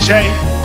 Jay.